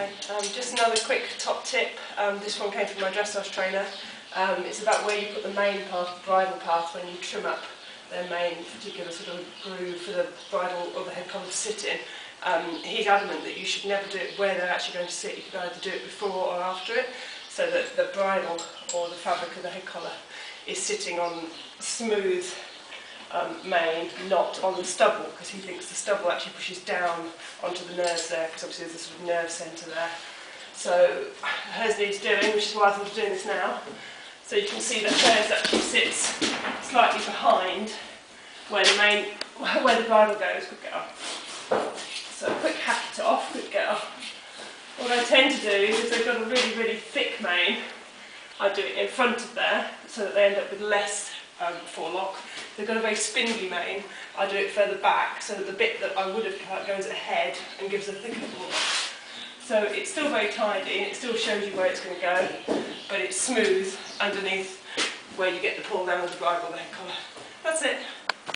Okay, um, just another quick top tip. Um, this one came from my dressage trainer. Um, it's about where you put the main part the bridle path when you trim up their mane particular sort of groove for the bridle or the head collar to sit in. Um, he's adamant that you should never do it where they're actually going to sit. You could either do it before or after it, so that the bridle or the fabric of the head collar is sitting on smooth um, not on the stubble, because he thinks the stubble actually pushes down onto the nerves there, because obviously there's a sort of nerve centre there. So hers needs doing, which is why I thought of doing this now. So you can see that hers actually sits slightly behind where the main, where the bridle goes. Good girl. So quick hack it off, good girl. What I tend to do is if they've got a really, really thick mane, I do it in front of there so that they end up with less um, forelock. They've got a very spindly mane, I do it further back so that the bit that I would have cut goes ahead and gives a thicker forelock. So it's still very tidy and it still shows you where it's going to go, but it's smooth underneath where you get the pull down of the bridle and collar. That's it.